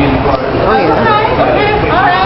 Oh, All right.